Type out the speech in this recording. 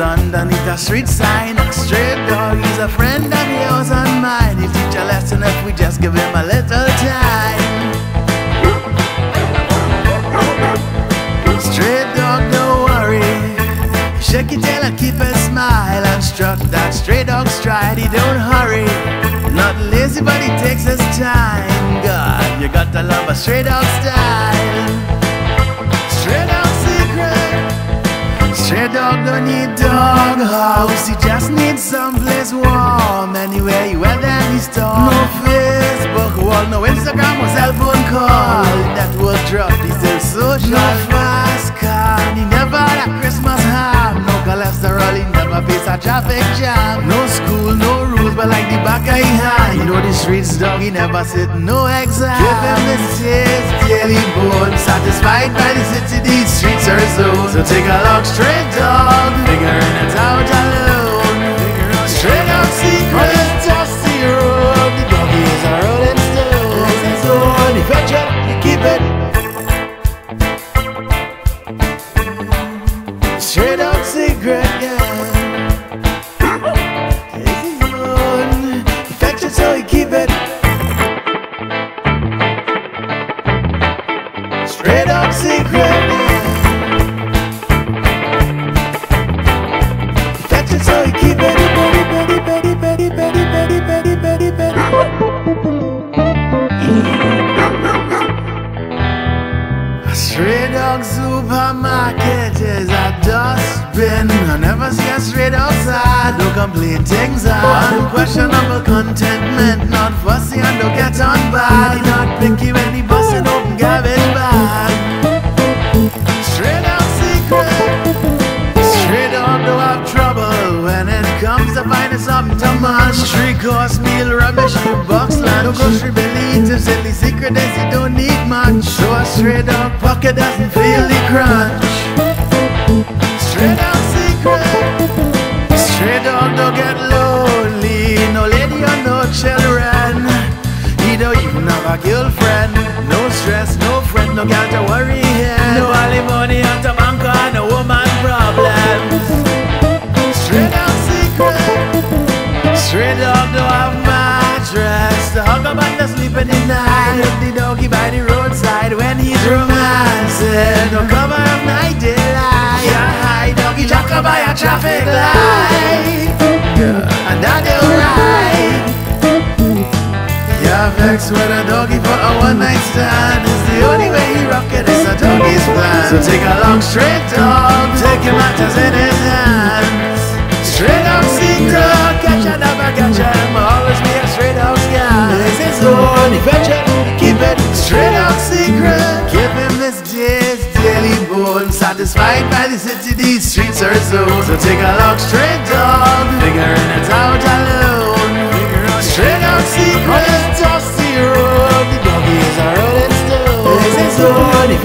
underneath a street sign. Stray dog, he's a friend of yours and mine. He'll teach a lesson if we just give him a little Tail and keep a smile and strut that stray dog stride. He don't hurry. Not lazy, but he takes his time. God, you got to love a stray dog style. Stray dog secret. Stray dog don't need dog house. He just needs someplace warm. Anywhere you wear them, he's torn. No Facebook wall, no Instagram or cell phone call. That will drop. He's still social. No traffic jam. No school, no rules, but like the back of his hand. You know the streets dog. He never sit no exam. Give him this taste, daily bone. Satisfied by the city, these streets are zone. So take a look straight dog. straight up secret. That's just how you keep it. Stray dog supermarket is a dustbin. I never see a stray dog sad. No complete things are unquestionable contentment. Not fussy and don't get on bad. Something munch. Three course meal, rubbish, box lunch. No grocery eat him silly secret is he don't need much. So a stray dog pocket doesn't feel the crunch. Stray dog secret. Straight dog don't get lonely. No lady or no children. He don't even have a girlfriend. No stress, no friend, no girl to worry him. No alimony the the doggy by the roadside when he's romancing. No cover of night daylight. Yeah, hi doggy jocker by a traffic light. Yeah, and that they right. Yeah, vex with a doggy for a one night stand. It's the only way he rock it. It's a doggy's plan. So take a long straight dog, take your matters in his hands. Stray dog secret, catch a catch Despite by the city, these streets are so. So take a look straight down Figure in it out alone. Straight out secrets, dusty road. The doggy are rolling stone. This is the only